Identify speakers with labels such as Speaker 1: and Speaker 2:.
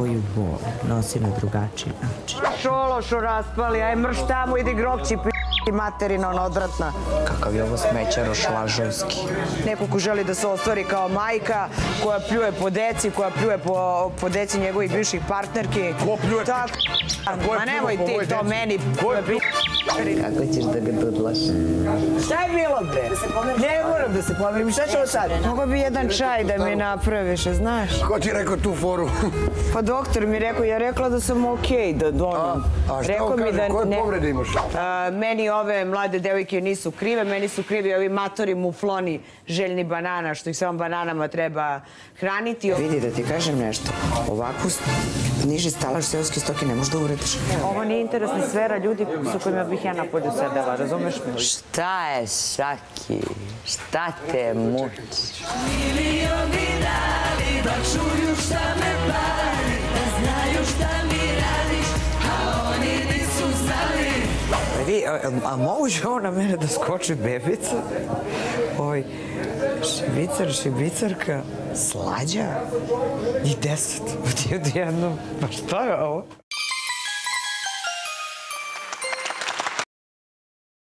Speaker 1: Svoju bol nosi na drugačiji način.
Speaker 2: Šološo raspali, aj mrš tamo, idi grokći p***i materina, on odvratna.
Speaker 1: Kakav je ovo smećaroš lažovski.
Speaker 2: Neko ko želi da se ostvari kao majka, koja pljuje po deci, koja pljuje po, po deci njegovih bivših partnerki.
Speaker 3: Ko pljuje
Speaker 2: Tak,
Speaker 3: Ko je
Speaker 2: Ma nemoj ti to
Speaker 3: deci?
Speaker 2: meni.
Speaker 3: Ko je
Speaker 1: Kako ćeš da ga dudlaš?
Speaker 2: Šta je bilo bre? Ne moram da se pomirim. Šta ćemo sad? Mogu bi jedan čaj da mi napraviš, znaš?
Speaker 3: Ko ti je rekao tu foru?
Speaker 2: Pa doktor mi rekao, ja rekla da sam okej, da ono.
Speaker 3: A šta
Speaker 2: rekao
Speaker 3: on
Speaker 2: mi
Speaker 3: kaže,
Speaker 2: da
Speaker 3: koje
Speaker 2: ne-
Speaker 3: povrede imaš?
Speaker 2: A, meni ove mlade devojke nisu krive, meni su krivi ovi matori mufloni željni banana, što ih samo bananama treba hraniti.
Speaker 1: Vidi da ti kažem nešto. Ovakvu s- niži stalaž seoske stoke ne možeš da urediš.
Speaker 2: Ovo nije interesna sfera ljudi sa kojima bih ja napolju sedela, razumeš me?
Speaker 1: Šta je Šaki? Šta te muči? Vi, a, a moguće ovo na mene da skoči bebica? Oj, šibicar, šibicarka, slađa i deset. Odjednom. Pa šta je ovo?